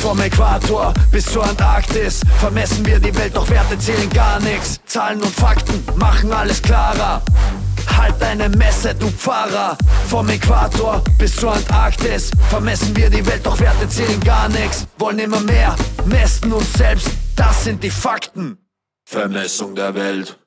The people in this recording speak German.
Vom Äquator bis zur Antarktis vermessen wir die Welt, doch Werte zählen gar nichts. Zahlen und Fakten machen alles klarer. Halt deine Messe, du Pfarrer. Vom Äquator bis zur Antarktis vermessen wir die Welt, doch Werte zählen gar nichts. Wollen immer mehr, messen uns selbst, das sind die Fakten. Vermessung der Welt.